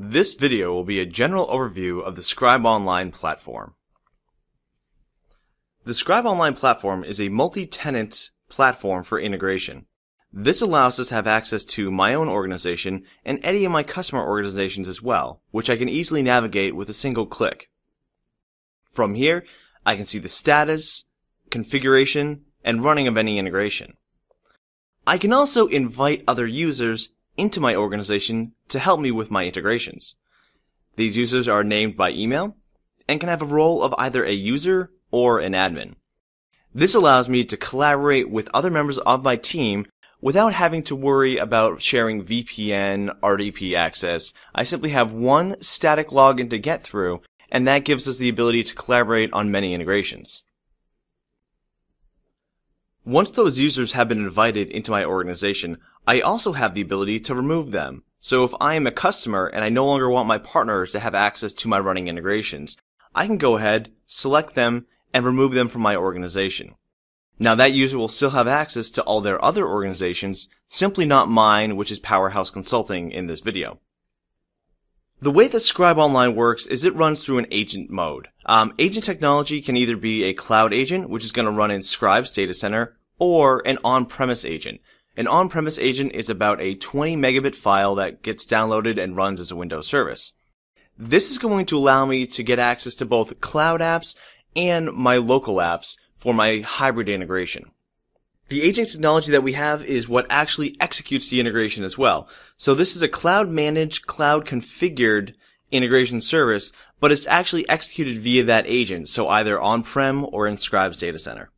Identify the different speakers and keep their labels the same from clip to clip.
Speaker 1: This video will be a general overview of the Scribe Online platform. The Scribe Online platform is a multi-tenant platform for integration. This allows us to have access to my own organization and any of my customer organizations as well, which I can easily navigate with a single click. From here, I can see the status, configuration, and running of any integration. I can also invite other users into my organization to help me with my integrations. These users are named by email and can have a role of either a user or an admin. This allows me to collaborate with other members of my team without having to worry about sharing VPN, RDP access. I simply have one static login to get through, and that gives us the ability to collaborate on many integrations. Once those users have been invited into my organization, I also have the ability to remove them. So if I am a customer and I no longer want my partners to have access to my running integrations, I can go ahead, select them, and remove them from my organization. Now that user will still have access to all their other organizations, simply not mine, which is Powerhouse Consulting in this video. The way that Scribe Online works is it runs through an agent mode. Um, agent technology can either be a cloud agent, which is going to run in Scribe's data center, or an on-premise agent. An on-premise agent is about a 20 megabit file that gets downloaded and runs as a Windows service. This is going to allow me to get access to both cloud apps and my local apps for my hybrid integration. The agent technology that we have is what actually executes the integration as well. So this is a cloud managed, cloud configured integration service, but it's actually executed via that agent, so either on-prem or in Scribe's data center.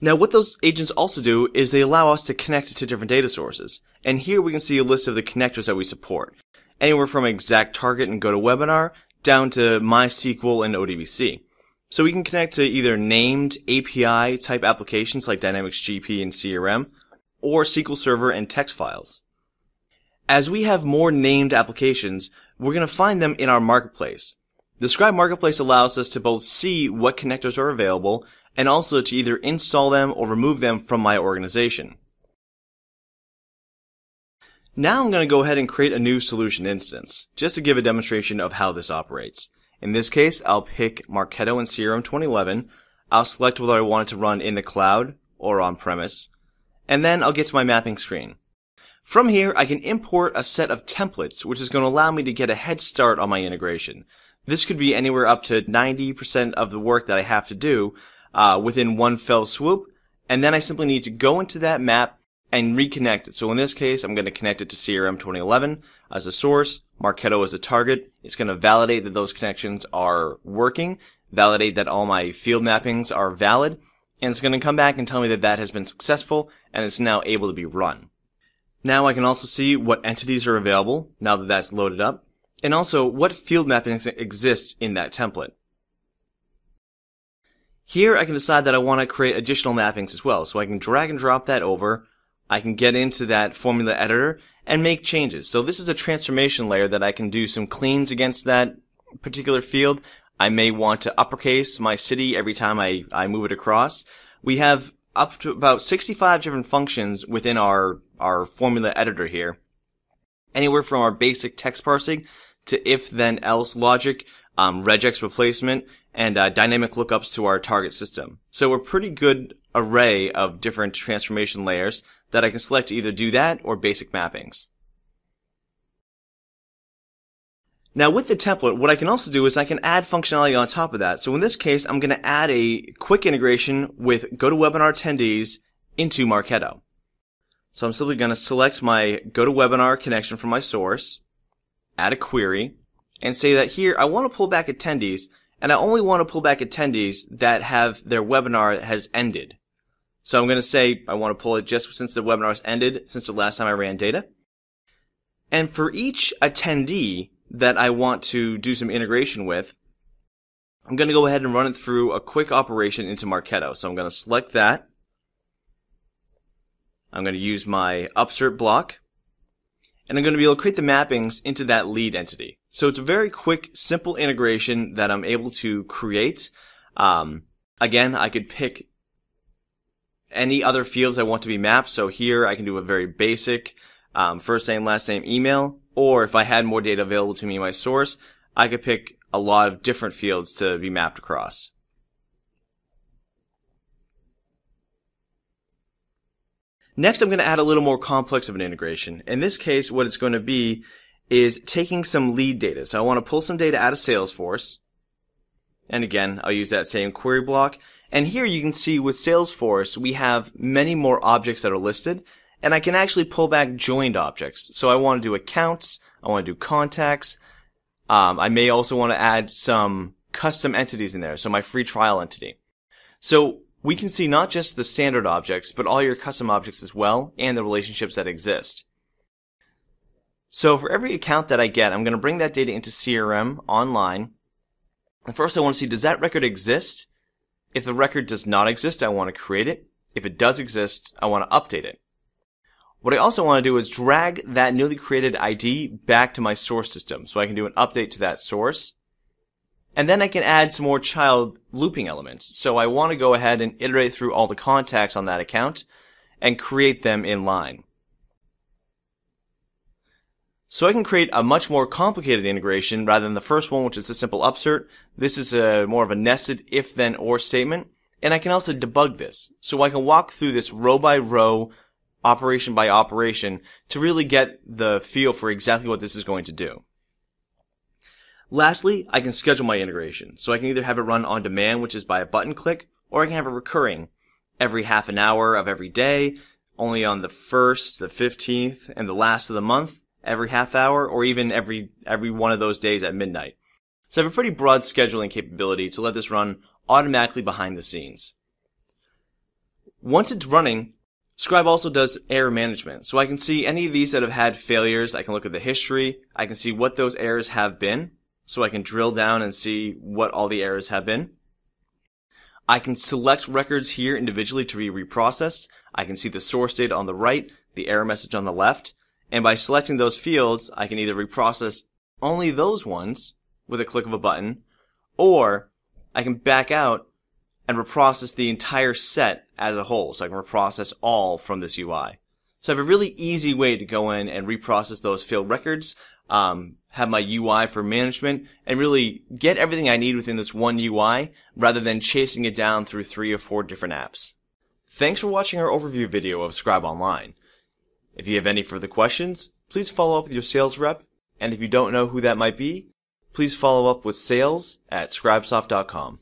Speaker 1: Now what those agents also do is they allow us to connect to different data sources. And here we can see a list of the connectors that we support. Anywhere from ExactTarget and GoToWebinar down to MySQL and ODBC. So we can connect to either named API type applications like Dynamics GP and CRM or SQL Server and text files. As we have more named applications, we're going to find them in our marketplace. The Scribe Marketplace allows us to both see what connectors are available and also to either install them or remove them from my organization. Now I'm going to go ahead and create a new solution instance, just to give a demonstration of how this operates. In this case, I'll pick Marketo and CRM 2011. I'll select whether I want it to run in the cloud or on-premise, and then I'll get to my mapping screen. From here, I can import a set of templates, which is going to allow me to get a head start on my integration. This could be anywhere up to 90% of the work that I have to do, uh, within one fell swoop. And then I simply need to go into that map and reconnect it. So in this case, I'm going to connect it to CRM 2011 as a source, Marketo as a target. It's going to validate that those connections are working, validate that all my field mappings are valid, and it's going to come back and tell me that that has been successful and it's now able to be run. Now I can also see what entities are available now that that's loaded up, and also what field mappings exist in that template. Here I can decide that I want to create additional mappings as well. So I can drag and drop that over. I can get into that formula editor and make changes. So this is a transformation layer that I can do some cleans against that particular field. I may want to uppercase my city every time I, I move it across. We have up to about 65 different functions within our, our formula editor here. Anywhere from our basic text parsing to if then else logic, um, regex replacement, and uh, dynamic lookups to our target system. So a pretty good array of different transformation layers that I can select to either do that or basic mappings. Now with the template, what I can also do is I can add functionality on top of that. So in this case, I'm going to add a quick integration with GoToWebinar attendees into Marketo. So I'm simply going to select my GoToWebinar connection from my source, add a query, and say that here I want to pull back attendees and I only want to pull back attendees that have their webinar has ended. So I'm going to say I want to pull it just since the webinar has ended, since the last time I ran data. And for each attendee that I want to do some integration with, I'm going to go ahead and run it through a quick operation into Marketo. So I'm going to select that. I'm going to use my upsert block and I'm going to be able to create the mappings into that lead entity. So it's a very quick, simple integration that I'm able to create. Um, again, I could pick any other fields I want to be mapped. So here I can do a very basic um, first name, last name, email, Or if I had more data available to me in my source, I could pick a lot of different fields to be mapped across. Next, I'm going to add a little more complex of an integration. In this case, what it's going to be is taking some lead data. So I want to pull some data out of Salesforce. And again, I'll use that same query block. And here you can see with Salesforce, we have many more objects that are listed. And I can actually pull back joined objects. So I want to do accounts. I want to do contacts. Um, I may also want to add some custom entities in there. So my free trial entity. So we can see not just the standard objects, but all your custom objects as well, and the relationships that exist. So for every account that I get, I'm going to bring that data into CRM online. And first I want to see, does that record exist? If the record does not exist, I want to create it. If it does exist, I want to update it. What I also want to do is drag that newly created ID back to my source system so I can do an update to that source. And then I can add some more child looping elements. So I want to go ahead and iterate through all the contacts on that account and create them in line. So I can create a much more complicated integration rather than the first one, which is a simple upsert. This is a more of a nested if then or statement. And I can also debug this. So I can walk through this row by row, operation by operation to really get the feel for exactly what this is going to do. Lastly, I can schedule my integration. So I can either have it run on demand, which is by a button click, or I can have it recurring every half an hour of every day, only on the first, the 15th, and the last of the month, every half hour, or even every, every one of those days at midnight. So I have a pretty broad scheduling capability to let this run automatically behind the scenes. Once it's running, Scribe also does error management. So I can see any of these that have had failures. I can look at the history. I can see what those errors have been so I can drill down and see what all the errors have been. I can select records here individually to be reprocessed. I can see the source data on the right, the error message on the left, and by selecting those fields, I can either reprocess only those ones with a click of a button, or I can back out and reprocess the entire set as a whole. So I can reprocess all from this UI. So I have a really easy way to go in and reprocess those field records um, have my UI for management, and really get everything I need within this one UI rather than chasing it down through three or four different apps. Thanks for watching our overview video of Scribe Online. If you have any further questions, please follow up with your sales rep, and if you don't know who that might be, please follow up with sales at scribesoft.com.